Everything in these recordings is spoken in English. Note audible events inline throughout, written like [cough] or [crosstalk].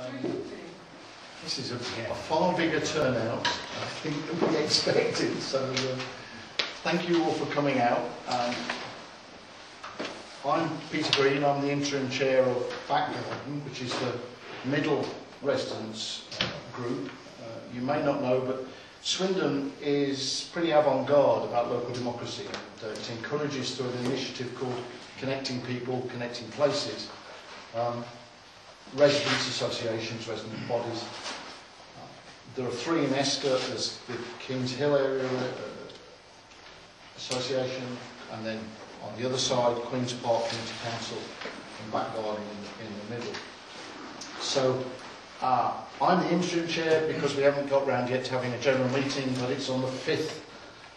Um, this is a, a, far bigger turnout, I think, than we expected. So, uh, thank you all for coming out. Um, I'm Peter Green. I'm the interim chair of Back Garden, which is the middle residents uh, group. Uh, you may not know, but Swindon is pretty avant-garde about local democracy. And, uh, it encourages through an initiative called Connecting People, Connecting Places. Um, residents associations, resident bodies. There are three in Eastcott, there's the Kings Hill Area uh, Association, and then on the other side, Queen's Park Community Council, and Back Garden in, in the middle. So uh, I'm the interim chair because we haven't got round yet to having a general meeting, but it's on the 5th,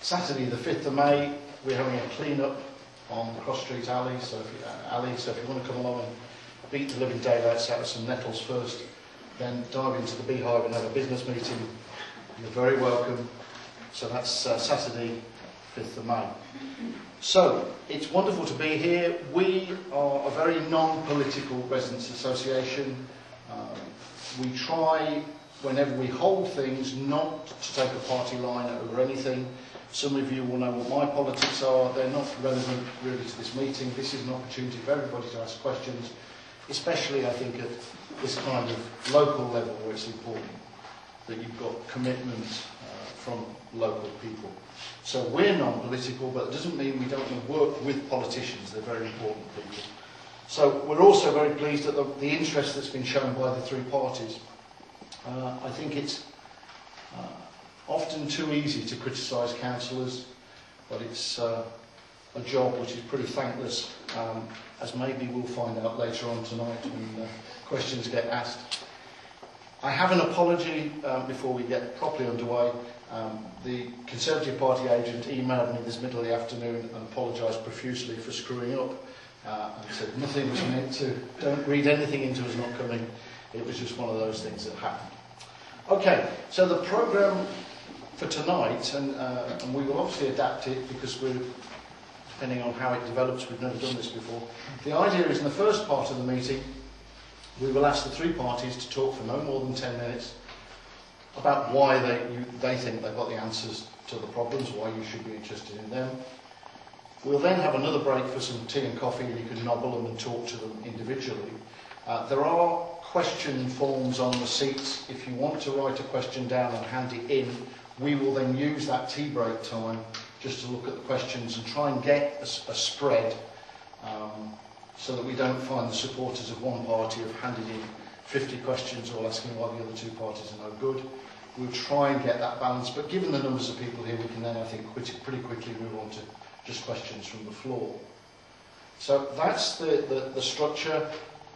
Saturday the 5th of May. We're having a clean-up on the Cross Street Alley, so if you, uh, alley, so if you want to come along and beat the living daylights out of some nettles first, then dive into the beehive and have a business meeting. You're very welcome. So that's uh, Saturday, 5th of May. So, it's wonderful to be here. We are a very non-political residents association. Um, we try, whenever we hold things, not to take a party line over anything. Some of you will know what my politics are. They're not relevant really to this meeting. This is an opportunity for everybody to ask questions especially I think at this kind of local level where it's important that you've got commitment uh, from local people. So we're non-political, but it doesn't mean we don't work with politicians. They're very important people. So we're also very pleased at the, the interest that's been shown by the three parties. Uh, I think it's uh, often too easy to criticise councillors, but it's uh, a job which is pretty thankless, um, as maybe we'll find out later on tonight when uh, questions get asked. I have an apology um, before we get properly underway. Um, the Conservative Party agent emailed me this middle of the afternoon and apologised profusely for screwing up uh, and said nothing was meant to, don't read anything into us not coming. It was just one of those things that happened. Okay, so the programme for tonight, and, uh, and we will obviously adapt it because we're depending on how it develops. We've never done this before. The idea is in the first part of the meeting, we will ask the three parties to talk for no more than 10 minutes about why they, you, they think they've got the answers to the problems, why you should be interested in them. We'll then have another break for some tea and coffee and you can nobble them and talk to them individually. Uh, there are question forms on the seats. If you want to write a question down and hand it in, we will then use that tea break time just to look at the questions and try and get a, a spread um, so that we don't find the supporters of one party have handed in 50 questions all asking why the other two parties are no good. We'll try and get that balance, but given the numbers of people here, we can then, I think, pretty quickly move on to just questions from the floor. So that's the, the, the structure.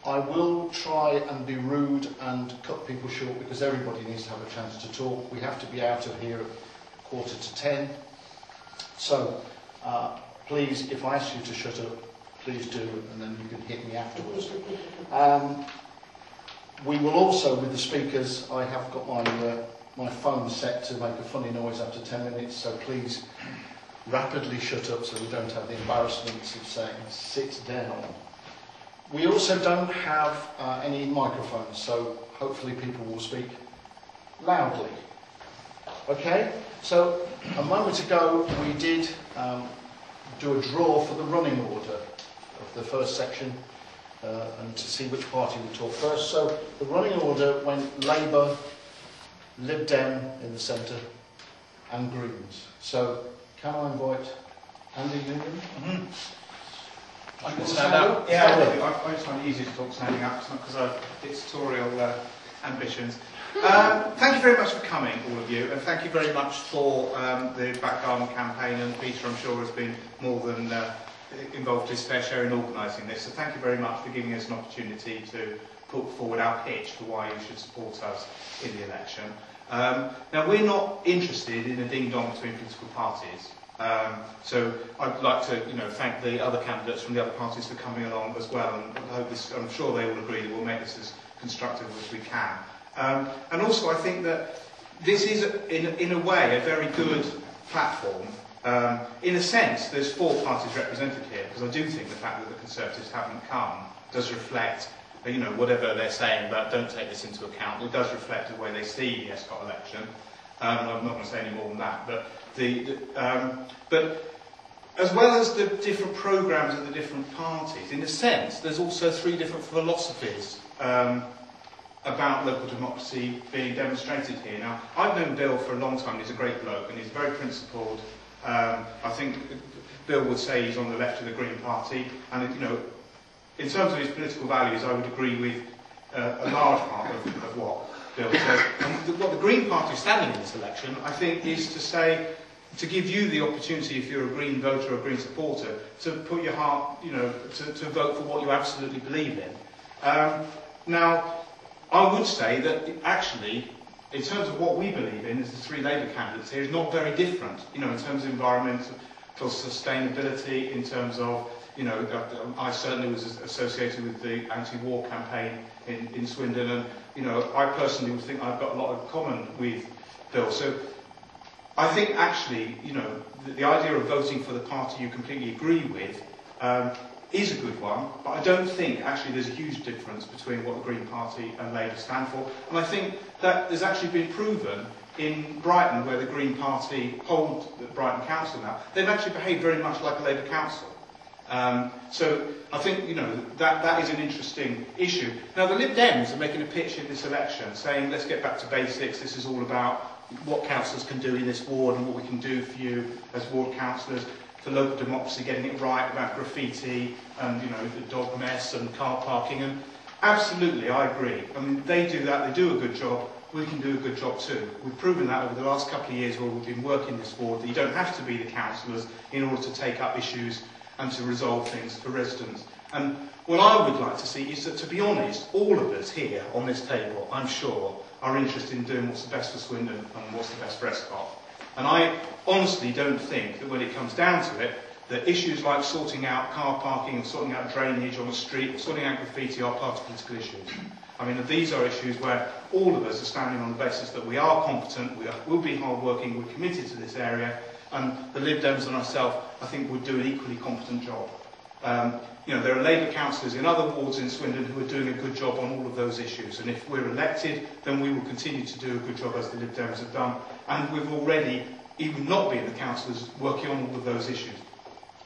I will try and be rude and cut people short because everybody needs to have a chance to talk. We have to be out of here at quarter to ten. So, uh, please, if I ask you to shut up, please do, and then you can hit me afterwards. Um, we will also, with the speakers, I have got my, uh, my phone set to make a funny noise after 10 minutes, so please rapidly shut up so we don't have the embarrassments of saying, sit down. We also don't have uh, any microphones, so hopefully people will speak loudly. Okay, so a moment ago we did um, do a draw for the running order of the first section uh, and to see which party would talk first. So the running order went Labour, Lib Dem in the centre, and Greens. So Caroline Voigt, Andy Union. Mm -hmm. I can stand, up. Yeah, I. I, I just find it easier to talk standing up. It's not because I dictatorial uh, ambitions. Um, thank you very much for coming, all of you, and thank you very much for um, the Back Garden campaign. And Peter, I'm sure, has been more than uh, involved his fair share in organising this. So thank you very much for giving us an opportunity to put forward our pitch for why you should support us in the election. Um, now, we're not interested in a ding-dong between political parties. Um, so I'd like to, you know, thank the other candidates from the other parties for coming along as well, and I hope this, I'm sure they all agree that we'll make this as constructive as we can. Um, and also, I think that this is, in, in a way, a very good platform. Um, in a sense, there's four parties represented here, because I do think the fact that the Conservatives haven't come does reflect, you know, whatever they're saying about don't take this into account, it does reflect the way they see the Escott election. Um, I'm not going to say any more than that, but the, the um, but as well as the different programs of the different parties, in a sense, there's also three different philosophies um, about local democracy being demonstrated here. Now, I've known Bill for a long time, he's a great bloke, and he's very principled. Um, I think Bill would say he's on the left of the Green Party, and, you know, in terms of his political values, I would agree with uh, a large part of, of what Bill says. And the, what the Green Party is standing in this election, I think, is to say, to give you the opportunity, if you're a Green voter or a Green supporter, to put your heart, you know, to, to vote for what you absolutely believe in. Um, Now, I would say that actually, in terms of what we believe in, as the three Labour candidates here, is not very different, you know, in terms of environmental sustainability, in terms of, you know, um, I certainly was associated with the anti-war campaign in, in Swindon, and, you know, I personally would think I've got a lot in common with Bill. So I think actually, you know, the, the idea of voting for the party you completely agree with um, is a good one, but I don't think actually there's a huge difference between what the Green Party and Labour stand for. And I think that has actually been proven in Brighton, where the Green Party hold the Brighton Council now. They've actually behaved very much like a Labour Council. Um, so I think you know that that is an interesting issue. Now the Lib Dems are making a pitch in this election, saying let's get back to basics. This is all about what councillors can do in this ward and what we can do for you as ward councillors for local democracy, getting it right about graffiti and, you know, the dog mess and car parking. And absolutely, I agree. I mean, they do that, they do a good job, we can do a good job too. We've proven that over the last couple of years where we've been working this ward, that you don't have to be the councillors in order to take up issues and to resolve things for residents. And what I would like to see is that, to be honest, all of us here on this table, I'm sure, are interested in doing what's the best for Swindon and what's the best for Escott. And I honestly don't think that when it comes down to it, that issues like sorting out car parking or sorting out drainage on the street or sorting out graffiti are part of political issues. I mean, these are issues where all of us are standing on the basis that we are competent, we are, will be hardworking, we're committed to this area, and the Lib Dems and myself, I think, would do an equally competent job. Um, you know, there are Labour councillors in other wards in Swindon who are doing a good job on all of those issues. And if we're elected, then we will continue to do a good job as the Lib Dems have done. And we've already, even not being the councillors, working on all of those issues.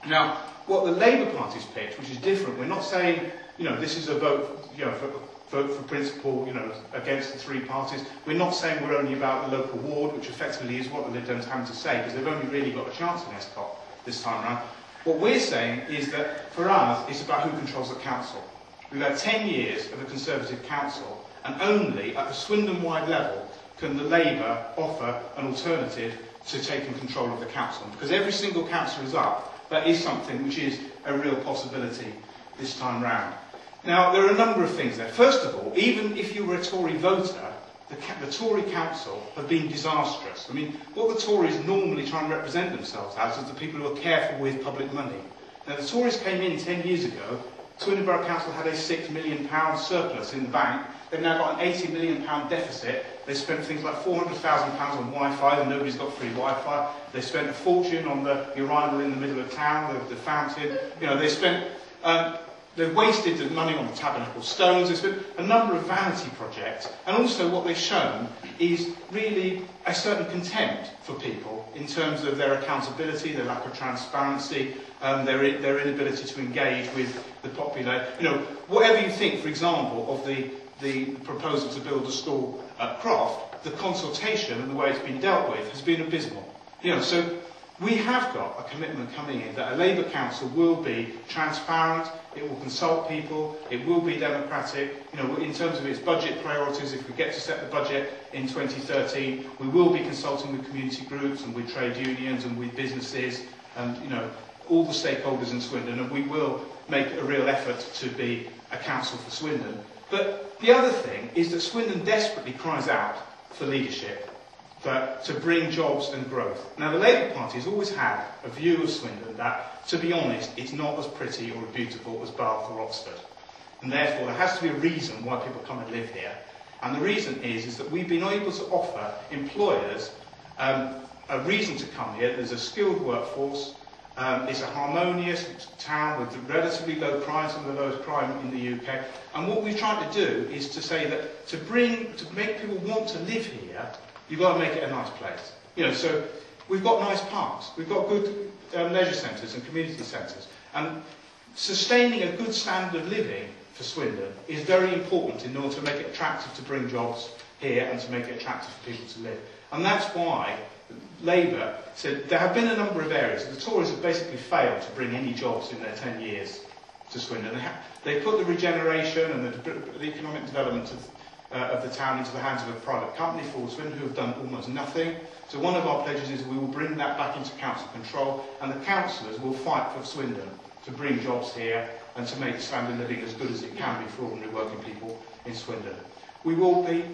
Now, what the Labour Party's pitch, which is different, we're not saying, you know, this is a vote, you know, for, vote for principle, you know, against the three parties. We're not saying we're only about the local ward, which effectively is what the Lib Dems have to say, because they've only really got a chance in Escot this time around. What we're saying is that for us, it's about who controls the council. We've had 10 years of a Conservative council, and only at the Swindon-wide level can the Labour offer an alternative to taking control of the council. Because every single council is up, that is something which is a real possibility this time round. Now, there are a number of things there. First of all, even if you were a Tory voter, the, the Tory council have been disastrous. I mean, what the Tories normally try and represent themselves as is the people who are careful with public money. Now, the Tories came in 10 years ago, Swindon Borough Council had a £6 million surplus in the bank. They've now got an £80 million deficit. They spent things like £400,000 on Wi-Fi, and nobody's got free Wi-Fi. They spent a fortune on the urinal in the middle of town, the, the fountain. You know, they spent... Um, They've wasted the money on the tabernacle stones, there's been a number of vanity projects, and also what they've shown is really a certain contempt for people in terms of their accountability, their lack of transparency, um, their, their inability to engage with the popular. You know, whatever you think, for example, of the, the proposal to build a school at Croft, the consultation and the way it's been dealt with has been abysmal. You know, so We have got a commitment coming in that a Labour Council will be transparent, it will consult people, it will be democratic. You know, in terms of its budget priorities, if we get to set the budget in 2013, we will be consulting with community groups and with trade unions and with businesses and, you know, all the stakeholders in Swindon and we will make a real effort to be a council for Swindon. But the other thing is that Swindon desperately cries out for leadership but to bring jobs and growth. Now, the Labour Party has always had a view of Swindon that, to be honest, it's not as pretty or beautiful as Bath or Oxford. And therefore, there has to be a reason why people come and live here. And the reason is, is that we've been able to offer employers um, a reason to come here. There's a skilled workforce. Um, it's a harmonious town with relatively low crime, some of the lowest crime in the UK. And what we're trying to do is to say that to bring, to make people want to live here, You've got to make it a nice place. You know, so we've got nice parks, we've got good um, leisure centres and community centres, and sustaining a good standard of living for Swindon is very important in order to make it attractive to bring jobs here and to make it attractive for people to live. And that's why Labour said there have been a number of areas. The Tories have basically failed to bring any jobs in their 10 years to Swindon. They, have, they put the regeneration and the, the economic development of uh, of the town into the hands of a private company, Forswin, who have done almost nothing. So one of our pledges is we will bring that back into council control and the councillors will fight for Swindon to bring jobs here and to make standard living as good as it can be for ordinary working people in Swindon. We will be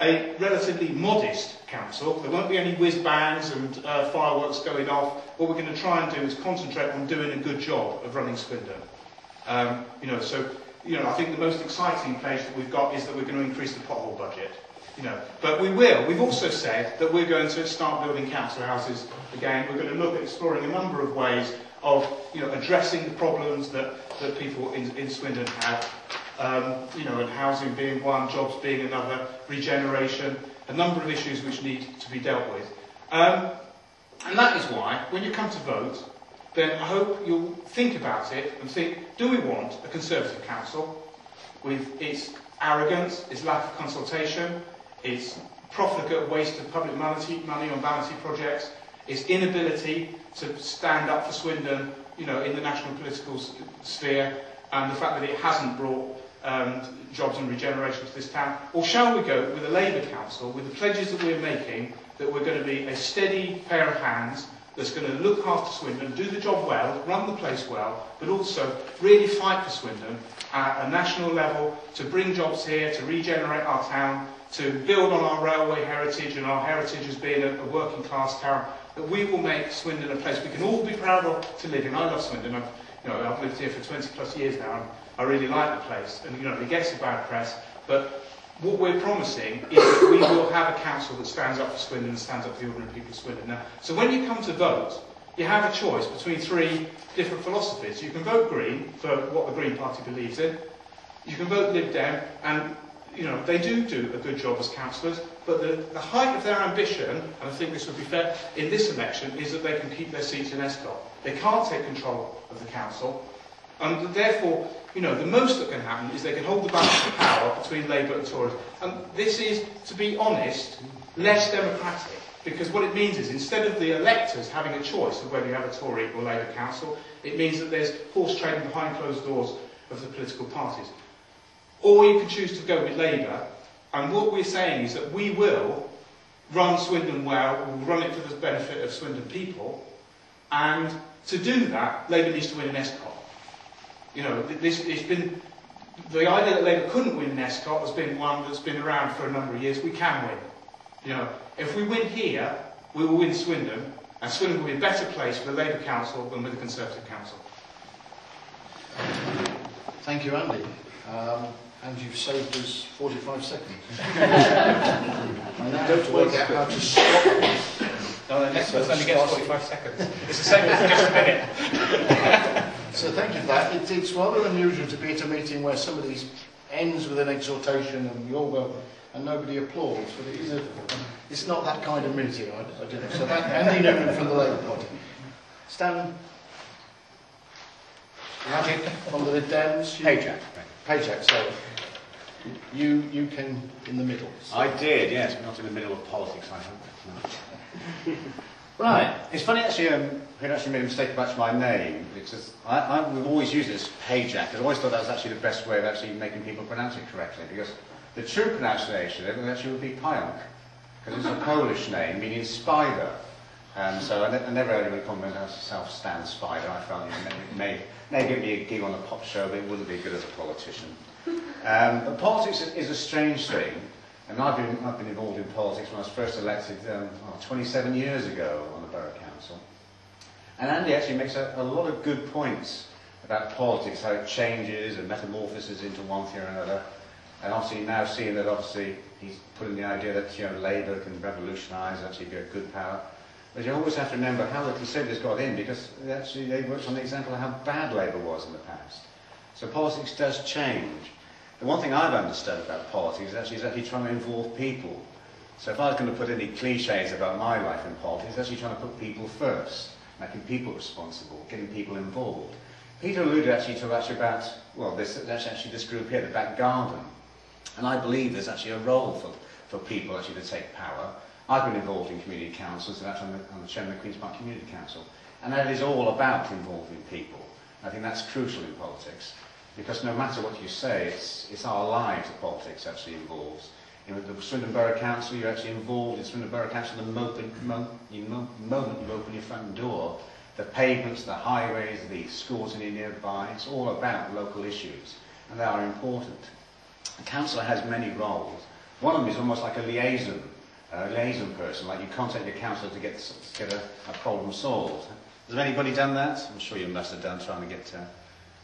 a relatively modest council. There won't be any whiz bangs and uh, fireworks going off. What we're going to try and do is concentrate on doing a good job of running Swindon. Um, you know, so you know, I think the most exciting page that we've got is that we're going to increase the pothole budget. You know, but we will. We've also said that we're going to start building council houses again. We're going to look at exploring a number of ways of you know, addressing the problems that, that people in, in Swindon have. Um, you know, and housing being one, jobs being another, regeneration, a number of issues which need to be dealt with. Um, and that is why, when you come to vote, then I hope you'll think about it and think, do we want a Conservative Council with its arrogance, its lack of consultation, its profligate waste of public money, money on vanity projects, its inability to stand up for Swindon you know, in the national political sphere and the fact that it hasn't brought um, jobs and regeneration to this town? Or shall we go with a Labour Council, with the pledges that we're making, that we're going to be a steady pair of hands that's going to look after Swindon, do the job well, run the place well, but also really fight for Swindon at a national level to bring jobs here, to regenerate our town, to build on our railway heritage and our heritage as being a, a working class town, that we will make Swindon a place we can all be proud of to live in. I love Swindon. I've, you know, I've lived here for 20 plus years now and I really like the place. And, you know, it gets a bad press, but What we're promising is that we will have a council that stands up for Swindon and stands up for the ordinary people of Swindon. Now, so when you come to vote, you have a choice between three different philosophies. You can vote Green for what the Green Party believes in. You can vote Lib Dem, and you know they do do a good job as councillors. But the, the height of their ambition, and I think this would be fair in this election, is that they can keep their seats in ESCOT. They can't take control of the council. And therefore you know, the most that can happen is they can hold the balance of power between Labour and Tories. And this is, to be honest, less democratic. Because what it means is, instead of the electors having a choice of whether you have a Tory or Labour council, it means that there's horse trading behind closed doors of the political parties. Or you can choose to go with Labour, and what we're saying is that we will run Swindon well, we'll run it for the benefit of Swindon people, and to do that, Labour needs to win an Eastcott. You know, this, it's been, the idea that Labour couldn't win in Eastcott has been one that's been around for a number of years. We can win. You know, if we win here, we will win Swindon, and Swindon will be a better place for the Labour Council than with the Conservative Council. Thank you, Andy. Um, and you've saved us 45 seconds. [laughs] I now have to work out how to stop this. No, the next one's only gets 45 seconds. It's the same as just a minute. [laughs] So thank you for that. It, it's rather unusual to be at a meeting where somebody ends with an exhortation and go and nobody applauds, but it is a, it's not that kind of meeting, I, I know. So that, Andy Newman from the Labour Party. Stan Raddick from the Dems. Pajak. Pajak, so you, you came in the middle. So. I did, yes, not in the middle of politics, I hope. No. Right, it's funny actually, um, I actually made a mistake about my name, because I, I, we've always used this Payjack, I've always thought that was actually the best way of actually making people pronounce it correctly, because the true pronunciation of it actually would be Pająk, because it's a [laughs] Polish name meaning spider. Um, so I, ne I never really compliment myself Stan Spider. I felt it may, may, may give me a gig on a pop show, but it wouldn't be good as a politician. [laughs] Um, but politics is a strange thing. And I've been, I've been involved in politics when I was first elected um, well, 27 years ago on the Borough Council. And Andy actually makes a, a lot of good points about politics, how it changes and metamorphoses into one thing or another. And obviously now seeing that obviously he's putting the idea that you know Labour can revolutionise, actually be a good power. But you always have to remember how the Conservatives got in because actually they worked on the example of how bad Labour was in the past. So politics does change. And one thing I've understood about politics is actually, is actually trying to involve people. So if I was going to put any cliches about my life in politics, it's actually trying to put people first, making people responsible, getting people involved. Peter alluded actually to actually about, well, this, that's actually this group here, the back garden. And I believe there's actually a role for, for people actually to take power. I've been involved in community councils, and actually I'm the, I'm the chairman of the Queen's Park Community Council. And that is all about involving people. I think that's crucial in politics. Because no matter what you say, it's, it's our lives that politics actually involves. In the Swindon Borough Council, you're actually involved in Swindon Borough Council the moment, you moment you open your front door. The pavements, the highways, the schools in nearby, it's all about local issues, and they are important. The councillor has many roles. One of them is almost like a liaison, a liaison person, like you contact your councillor to get, to get a, a problem solved. Has anybody done that? I'm sure you must have done trying to get... Uh,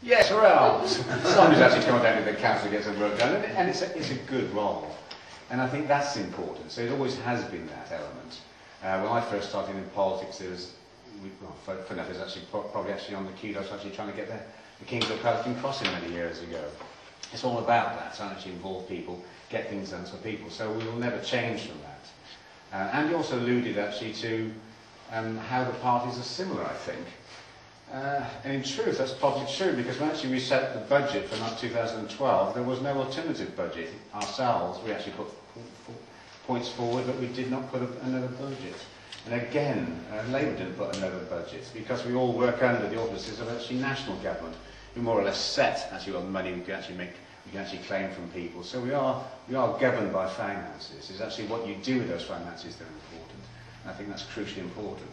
Yes, hurrah! Somebody's actually come down to the council to get some work done, and it's a, it's a good role. And I think that's important. So it always has been that element. Uh, when I first started in politics, there was, we, well, for, for nothing, actually probably actually on the queue, I was actually trying to get the, the King's of Carlton Crossing many years ago. It's all about that, trying to actually involve people, get things done for people. So we will never change from that. Uh, and you also alluded actually to um, how the parties are similar, I think. Uh, and in truth, that's probably true because when actually we set the budget for 2012, there was no alternative budget ourselves. We actually put points forward, but we did not put a, another budget. And again, uh, Labour didn't put another budget because we all work under the offices of actually national government, who more or less set actually what money we can actually make we can actually claim from people. So we are, we are governed by finances. It's actually what you do with those finances that are important. And I think that's crucially important.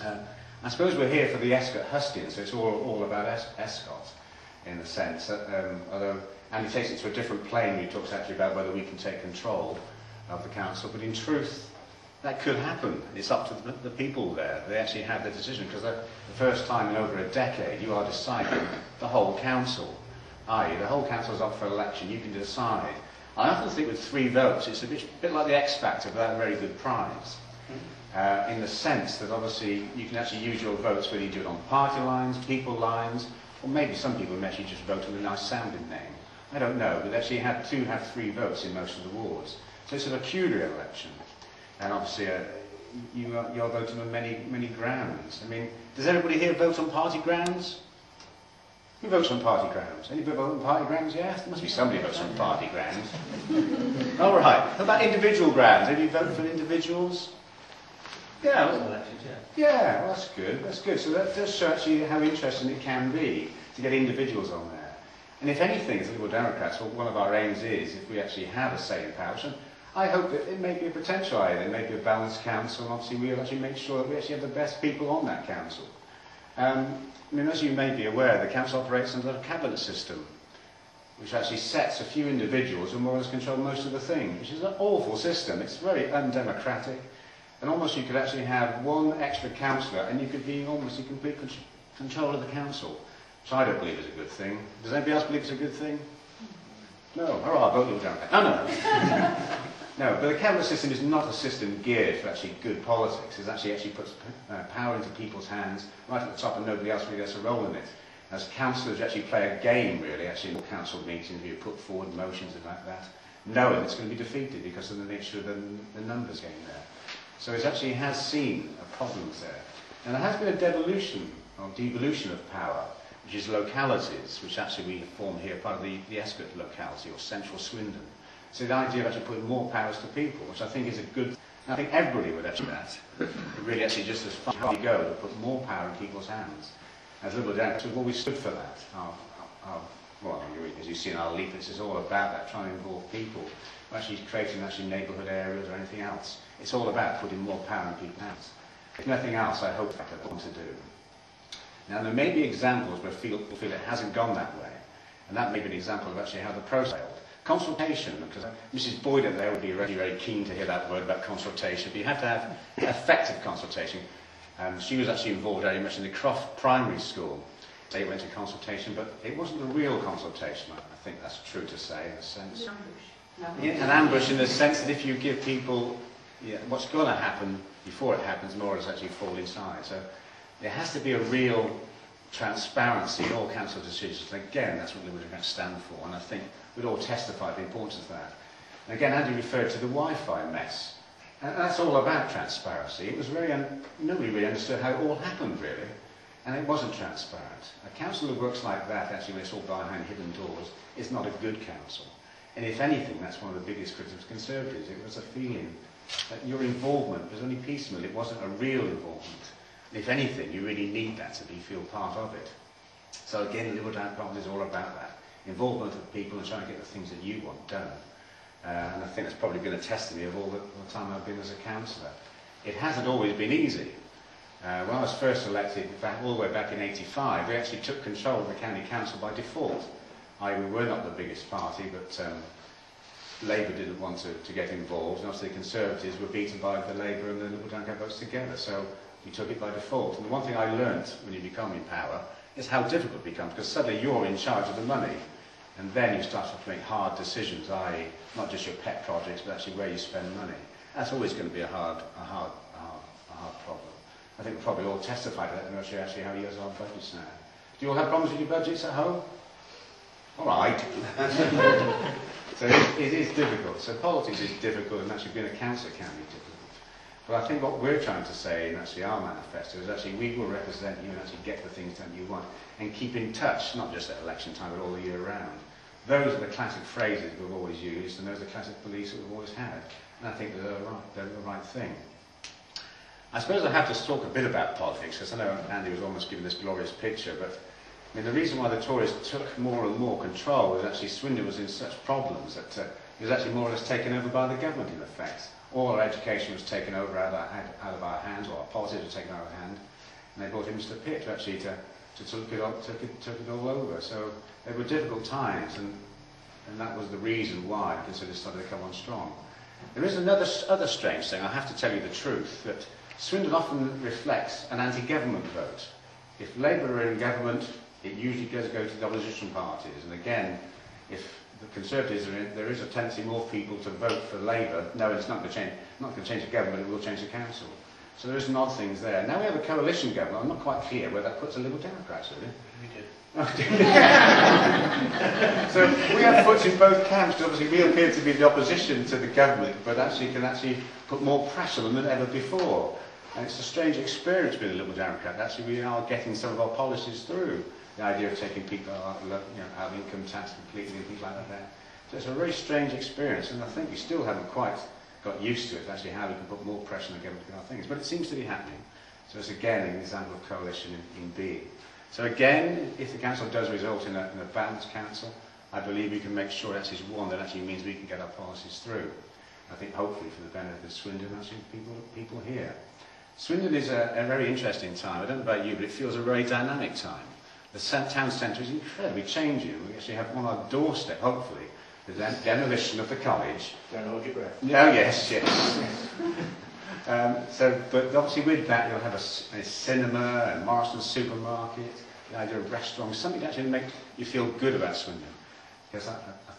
Uh, I suppose we're here for the Escot Huskian, so it's all, all about es Escot in the sense that, um, although Andy takes it to a different plane he talks actually about whether we can take control of the council, but in truth, that could happen. It's up to the, the people there. They actually have the decision because the, the first time in over a decade you are deciding the whole council. Aye, the whole council is up for election. You can decide. I often think with three votes, it's a bit, a bit like the X Factor, but a very good prize. Uh, in the sense that obviously you can actually use your votes whether you do it on party lines, people lines, or maybe some people may actually just vote with a nice sounding name. I don't know, but actually have two have three votes in most of the wards. So it's a peculiar election. And obviously uh, you are, you're voting on many, many grounds. I mean, does everybody here vote on party grounds? Who votes on party grounds? Anybody vote on party grounds? Yes, there must be somebody who votes on party grounds. [laughs] All right. How about individual grounds? Any vote for individuals? Yeah, well, yeah, well, that's good. That's good. So that does show actually how interesting it can be to get individuals on there. And if anything, as Liberal Democrats, well, one of our aims is, if we actually have a say in powers, and I hope that it may be a potential either, it may be a balanced council, and obviously we'll actually make sure that we actually have the best people on that council. Um, I mean, as you may be aware, the council operates under a cabinet system, which actually sets a few individuals who more or less control most of the thing, which is an awful system. It's very undemocratic. And almost you could actually have one extra councillor and you could be almost in complete control of the council. Which I don't believe is a good thing. Does anybody else believe it's a good thing? No. Hurrah, vote Liberal Democrat. No, no. [laughs] no, but the cabinet system is not a system geared for actually good politics. It actually actually puts uh, power into people's hands right at the top and nobody else really has a role in it. As councillors actually play a game, really, actually in council meetings, you put forward motions and like that, knowing it's going to be defeated because of the nature of the, the numbers game there. So it actually has seen a problem there. And there has been a devolution or devolution of power, which is localities, which actually we form here part of the, the Eastcott locality or central Swindon. So the idea of actually putting more powers to people, which I think is a good I think everybody would actually that. Really actually just as far as we go to put more power in people's hands. As Liberal Democrats, we've always stood for that. Our, our, well, as you see in our leaflets, it's all about that, trying to involve people actually creating actually neighbourhood areas or anything else. It's all about putting more power in people's hands. If nothing else, I hope that's what I want to do. Now, there may be examples where people feel it hasn't gone that way, and that may be an example of actually how the process failed. Consultation, because Mrs. Boyd there would be very, very keen to hear that word about consultation, but you have to have effective consultation. Um, she was actually involved very much in the Croft Primary School. They went to consultation, but it wasn't a real consultation, I think that's true to say in a sense. Ambush. Yeah, an ambush in the sense that if you give people yeah, what's going to happen before it happens more is actually fall inside. So there has to be a real transparency in all council decisions. And again, that's what Liberty to stand for. And I think we'd all testify the importance of that. And again, Andy referred to the Wi-Fi mess. And that's all about transparency. It was very, nobody really understood how it all happened, really. And it wasn't transparent. A council that works like that, actually, when it's all behind hidden doors, is not a good council. And if anything, that's one of the biggest critics of Conservatives. It was a feeling your involvement was only piecemeal. It wasn't a real involvement. If anything, you really need that to be feel part of it. So again, Liberal Parliament is all about that. Involvement of people and trying to get the things that you want done. Uh, and I think that's probably been a testimony of all the, all the time I've been as a councillor. It hasn't always been easy. Uh, when I was first elected, back, all the way back in 85, we actually took control of the county council by default. I, we were not the biggest party, but um, Labour didn't want to, to get involved, and obviously the Conservatives were beaten by the Labour and the Liberal Democrat votes together, so you took it by default. And the one thing I learnt when you become in power is how difficult it becomes, because suddenly you're in charge of the money, and then you start to have to make hard decisions, i.e. not just your pet projects, but actually where you spend money. That's always going to be a hard, a hard, a hard, a hard problem. I think we'll probably all testify to that, and I'll show you actually how yours are budgets now. Do you all have problems with your budgets at home? All right. [laughs] so it, it is difficult. So politics is difficult and actually being a councillor can be difficult. But I think what we're trying to say in actually our manifesto is actually we will represent you and actually get the things that you want and keep in touch, not just at election time, but all the year round. Those are the classic phrases we've always used and those are the classic beliefs that we've always had. And I think they're the right, they're the right thing. I suppose I have to talk a bit about politics because I know Andy was almost giving this glorious picture, but I mean, the reason why the Tories took more and more control was actually Swindon was in such problems that uh, it was actually more or less taken over by the government in effect. All our education was taken over out of our, out of our hands, or our policies were taken out of our hand, and they brought in Mr Pitt to actually to, to took, it, all, took, it, took it all over. So they were difficult times, and, and that was the reason why Conservatives started to come on strong. There is another other strange thing, I have to tell you the truth, that Swindon often reflects an anti-government vote. If Labour are in government, It usually does go to the opposition parties. And again, if the Conservatives are in, there is a tendency more people to vote for Labour. No, it's not going to change. Not going to change the government. It will change the council. So there is some odd things there. Now we have a coalition government. I'm not quite clear where that puts the Liberal Democrats, really. We did. [laughs] so we have foot in both camps. Obviously, we appear to be the opposition to the government, but actually can actually put more pressure on them than ever before. And it's a strange experience being a Liberal Democrat. Actually, we are getting some of our policies through. The idea of taking people out, you know, out of income tax completely and things like that. So it's a very strange experience, and I think we still haven't quite got used to it, actually, how we can put more pressure on the government to get our things. But it seems to be happening. So it's again an example of coalition in, in being. So again, if the council does result in a, in a balanced council, I believe we can make sure that is one that actually means we can get our policies through. I think hopefully for the benefit of Swindon, actually people, people here. Swindon is a, a very interesting time. I don't know about you, but it feels a very dynamic time. The town centre is incredibly changing. We actually have on our doorstep, hopefully, the demolition of the college. Don't hold your breath. No, yes, yes. um, so, but obviously with that you'll have a, a cinema, a Marston supermarket, the idea of restaurants, something that actually make you feel good about Swindon. Because I, I,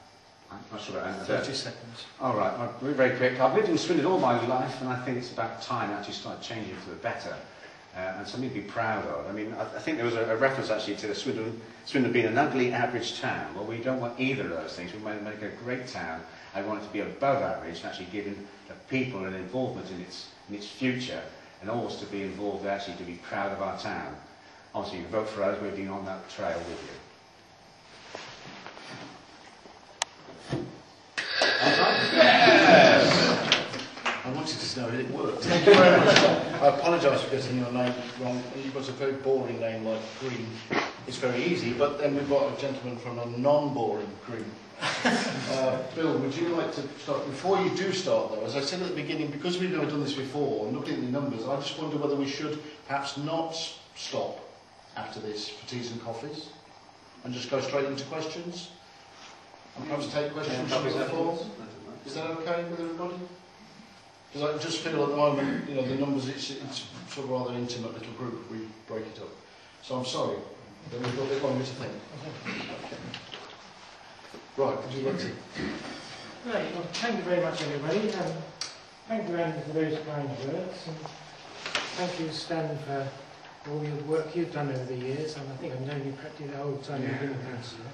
I'm not sure about 30 seconds. All right, well, very quick. I've lived in Swindon all my life and I think it's about time I actually start changing for the better uh, and something to be proud of. I mean, I, I think there was a, a reference actually to Swindon, Swindon being an ugly average town. Well, we don't want either of those things. We want to make a great town. I want it to be above average and actually giving the people an involvement in its, in its future and always to be involved actually to be proud of our town. Obviously, you vote for us, we've been on that trail with you. To know that it worked. Thank you very much. I apologise for getting your name wrong. You've got a very boring name like Green. It's very easy, but then we've got a gentleman from a non-boring Green. Uh, Bill, would you like to start? Before you do start, though, as I said at the beginning, because we've never done this before, and looking at the numbers, I just wonder whether we should perhaps not stop after this for teas and coffees, and just go straight into questions, and perhaps take questions from the floor. Is that okay with everybody? Because I just feel at the moment, you know, the numbers, it's, it's sort of rather intimate little group we break it up. So I'm sorry, but we've got a bit longer to think. Right, would you like to? Right, well, thank you very much, everybody. Um, Thank you, Andy, for those kind words. And thank you, Stan, for all your work you've done over the years. And I think I've known you practically the whole time you've been councillor.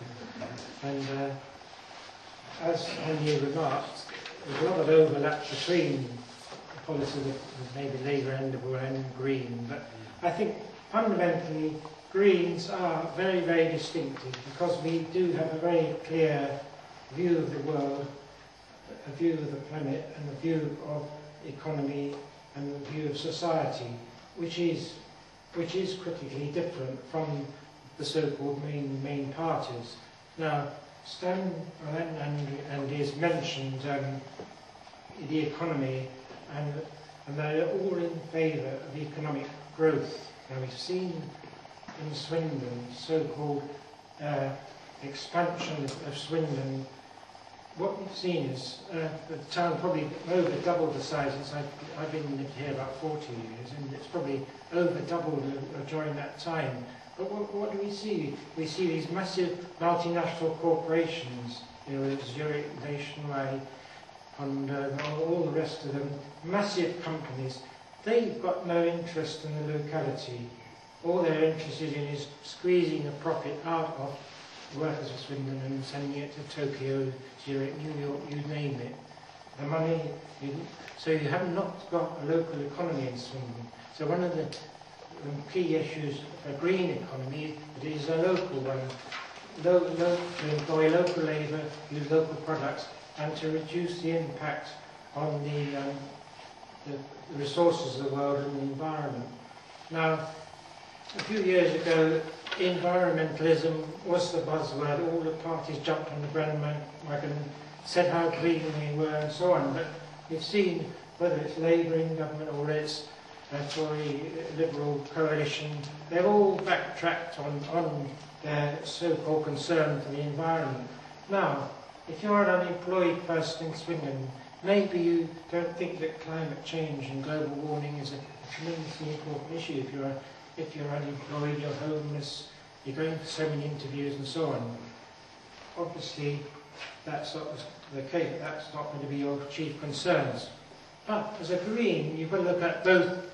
And uh, as Andy remarked, there's a lot of overlap between policy that maybe Labour end will end green, but I think fundamentally greens are very, very distinctive because we do have a very clear view of the world, a view of the planet and a view of economy and a view of society, which is, which is critically different from the so-called main, main parties. Now, Stan and, and, and is mentioned um, the economy and, and they're all in favour of economic growth. Now, we've seen in Swindon, so-called uh, expansion of Swindon, what we've seen is uh, the town probably over doubled the size since I've, I've been lived here about 40 years, and it's probably over doubled during that time. But what, what do we see? We see these massive multinational corporations, you know, Zurich, Nationwide, and uh, all the rest of them, massive companies. They've got no interest in the locality all they're interested in is squeezing a profit out of the workers of Swindon and sending it to Tokyo, Zurich, New York, you name it. The money, you, so you have not got a local economy in Swindon. So one of the um, key issues a green economy is a local one. Lo, lo, to employ local labour, use local products, and to reduce the impact on the, um, the, resources of the world and the environment. Now, a few years ago, environmentalism was the buzzword. All the parties jumped on the bandwagon, said how green we were and so on. But we've seen, whether it's Labour in government or it's a Tory Liberal coalition, they've all backtracked on, on their so-called concern for the environment. Now, if you're an unemployed person in Swindon, maybe you don't think that climate change and global warming is a, tremendously important issue if you're if you're unemployed, you're homeless, you're going for so many interviews and so on. Obviously, that's not the case, that's not going to be your chief concerns. But as a Green, you've got to look at both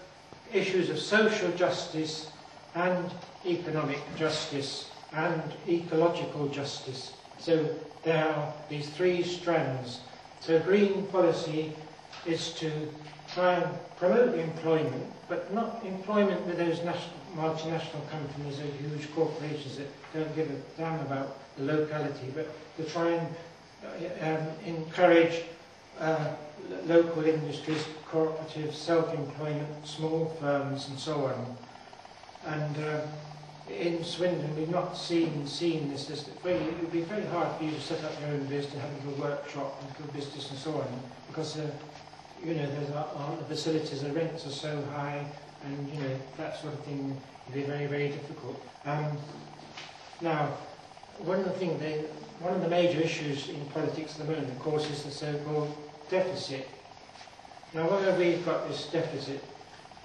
issues of social justice and economic justice and ecological justice. So there are these three strands. So green policy is to try and promote employment, but not employment with those national, multinational companies or huge corporations that don't give a damn about the locality, but to try and uh, um, encourage uh, local industries, cooperatives, self-employment, small firms and so on. And uh, in Swindon, we've not seen seen this. this it would be very hard for you to set up your own business, have a little workshop, and little business and so on, because uh, you know, there's aren't the facilities, the rents are so high, and you know that sort of thing would be very, very difficult. Um, now, one of the things, they, one of the major issues in politics at the moment, of course, is the so-called deficit. Now, whether we've got this deficit,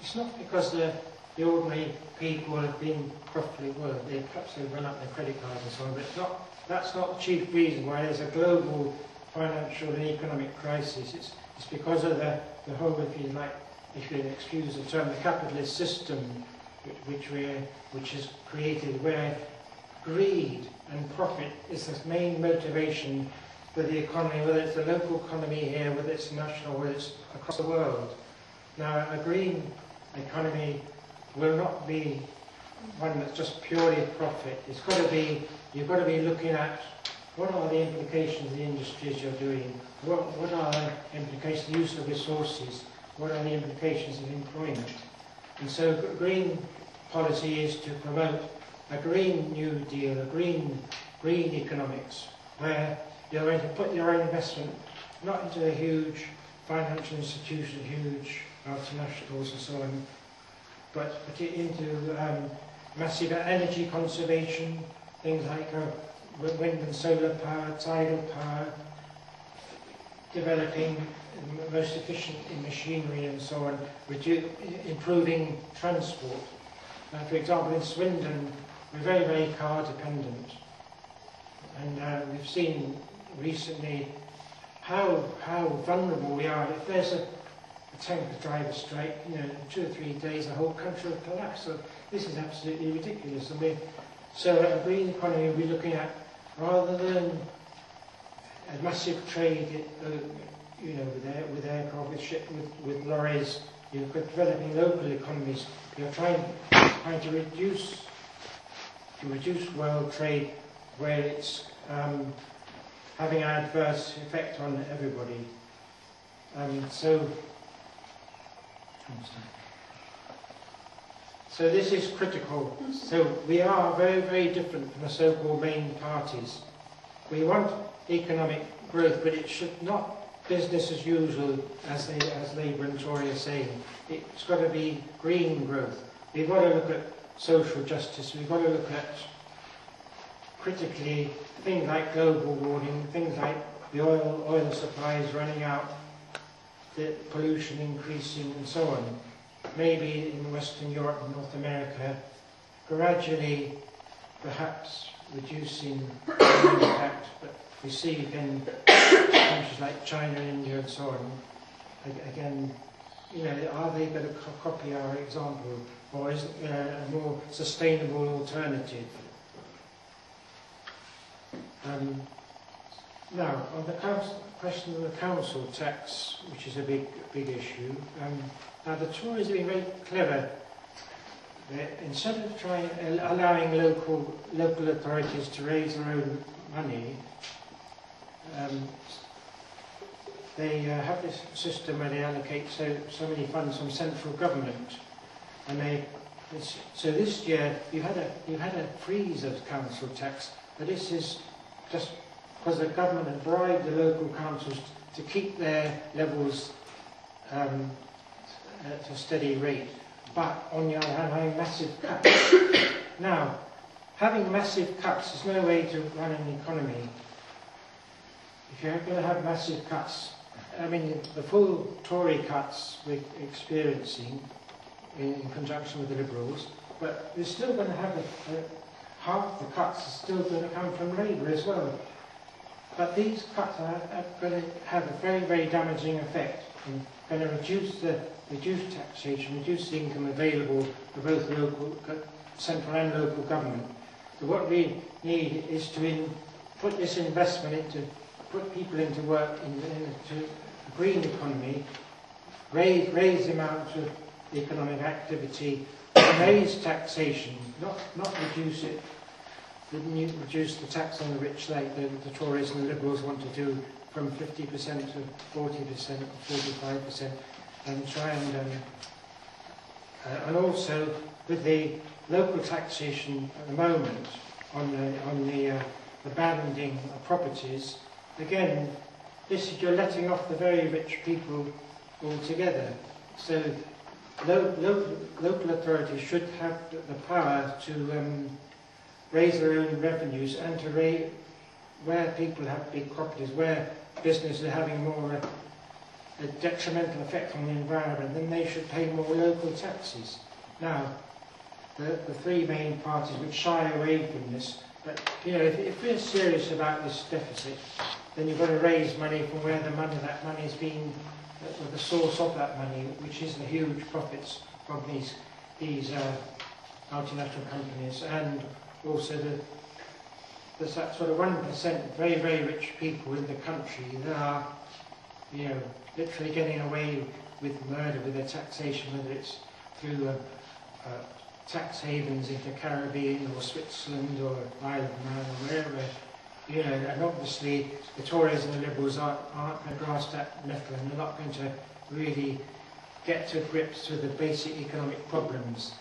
it's not because the, the ordinary people have been properly, well, they perhaps they've run up their credit cards and so on, but it's not, that's not the chief reason why there's a global financial and economic crisis. It's it's because of the, the whole, if you like, if you excuse the term, the capitalist system which, we, which is created where greed and profit is the main motivation for the economy, whether it's the local economy here, whether it's national, whether it's across the world. Now, a green economy will not be one that's just purely profit. It's got to be, you've got to be looking at what are the implications of the industries you're doing? What, what are the implications of the use of resources? What are the implications of employment? And so green policy is to promote a green new deal, a green, green economics, where you're going to put your own investment not into a huge financial institution, huge multinationals and so on, but put it into um, massive energy conservation, things like uh, wind and solar power, tidal power, developing most efficient in machinery and so on, improving transport. Uh, for example, in Swindon, we're very, very car dependent. And uh, we've seen recently how, how vulnerable we are. If there's a, a tanker driver strike, you know, two or three days the whole country will collapse. So this is absolutely ridiculous. I mean, so a green economy we're looking at, rather than a massive trade, uh, you know, with, air, with aircraft, with, ship, with, with lorries, you've got developing local economies. You're trying, trying to reduce to reduce world trade where it's um, having an adverse effect on everybody. Um, so, so this is critical. So we are very, very different from the so-called main parties. We want economic growth, but it should not be business as usual, as, they, as Labour and Tory are saying. It's got to be green growth. We've got to look at social justice. We've got to look at critically things like global warming, things like the oil, oil supplies running out, the pollution increasing and so on. Maybe in Western Europe and North America, gradually perhaps reducing the impact, but we see again countries like China, India and so on, again, you know, are they going to copy our example or is there a more sustainable alternative? Um, now, on the council, question of the council tax, which is a big, big issue, um, now the Tories have been very clever. They're, instead of trying, allowing local, local authorities to raise their own money, um, they uh, have this system where they allocate so, so many funds from central government and they so this year you had a you had a freeze of council tax but this is just because the government had bribed the local councils to keep their levels um, at a steady rate. But on the other hand having massive cuts. [coughs] Now having massive cuts is no way to run an economy. If you're going to have massive cuts, I mean, the full Tory cuts we're experiencing in, in conjunction with the Liberals, but we're still going to have a, a, half the cuts are still going to come from Labour as well. But these cuts are, are going to have a very, very damaging effect and going to reduce the reduce taxation, reduce the income available for both local, uh, central and local government. So what we need is to in, put this investment into put people into work in, into a green economy, raise, raise the amount of economic activity, raise taxation, not, not reduce it, reduce the tax on the rich like the, the Tories and the Liberals want to do from 50% to 40% or 45% and try and um, uh, and also with the local taxation at the moment on the on the uh, the banding of properties again, this is you're letting off the very rich people altogether. So lo local, local authorities should have the power to um, raise their own revenues and to raise where people have big properties, where businesses are having more a, a detrimental effect on the environment, then they should pay more local taxes. Now, the, the three main parties would shy away from this, but you know, if, if we're serious about this deficit, then you've got to raise money from where the money, that money is being, uh, the source of that money, which is the huge profits from these, these uh, multinational companies, and also the, there's that sort of 1% very, very rich people in the country that are, you know, literally getting away with murder, with their taxation, whether it's through uh, uh, tax havens in the Caribbean or Switzerland or Isle of Man or wherever you know, and obviously the Tories and the Liberals aren't, aren't going to grasp that nettle and they're not going to really get to grips with the basic economic problems.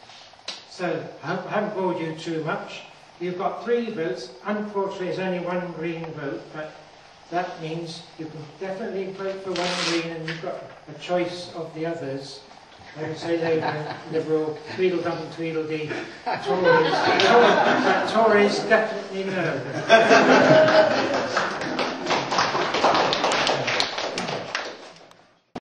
So I hope I haven't bored you too much. you've got three votes. Unfortunately, there's only one green vote, but that means you can definitely vote for one green and you've got a choice of the others. I would say they were liberal, Tweedledum, Tweedledee, [laughs] Tories. Tories definitely no. [laughs]